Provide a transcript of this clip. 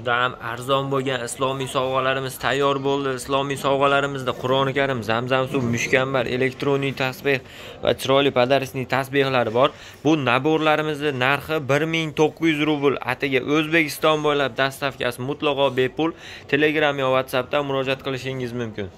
juda ham arzon bo'lgan islomiy sovg'alarimiz tayyor bo'ldi. Islomiy sovg'alarimizda qur'oni karim zamzam suv mushkambar elektroniy tasbeh va chiroyli podarочный tasbehlari bor. Bu naborlarimizni narxi 1900 rubl atiga o'zbekiston bo'ylab dastavkasi mutlaqo bepul. Telegram yo whatsappdan murojaat qilishingiz mumkin.